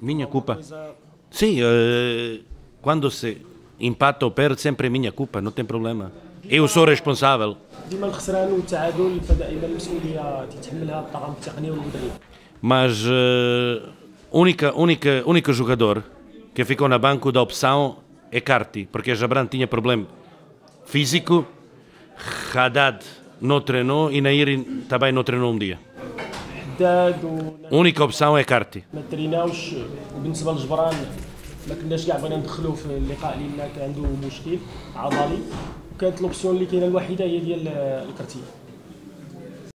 Minha culpa. Sim, uh, quando se empata ou perde, sempre é minha culpa, não tem problema. Eu sou responsável. Mas uh, única, única, único jogador que ficou na banco da opção é Carti, porque Jabran tinha problema físico, Haddad não treinou e Nair também não treinou um dia. A única opção é Carti. تريناوش وبالنسبه لجبران ما كناش كاع بغينا ندخلوه في اللقاء لأن كان عنده مشكل عضلي وكانت الأوبسيون اللي كاينة الوحيدة هي ديال الكرتيه